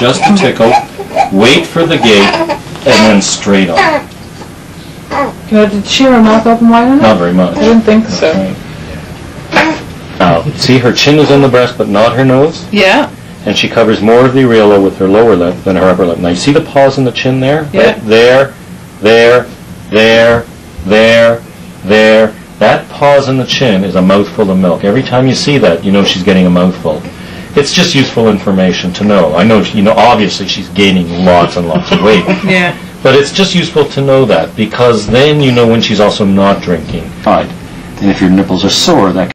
just a tickle, wait for the gape, and then straight on. You know, did she have her mouth open wide enough? Not very much. I didn't think so. Right. Now, see, her chin is on the breast, but not her nose, Yeah, and she covers more of the areola with her lower lip than her upper lip. Now, you see the pause in the chin there? Yeah. Right There, there, there, there, there. That pause in the chin is a mouthful of milk. Every time you see that, you know she's getting a mouthful. It's just useful information to know. I know, you know, obviously she's gaining lots and lots of weight. yeah. But it's just useful to know that because then you know when she's also not drinking. Fine. And if your nipples are sore, that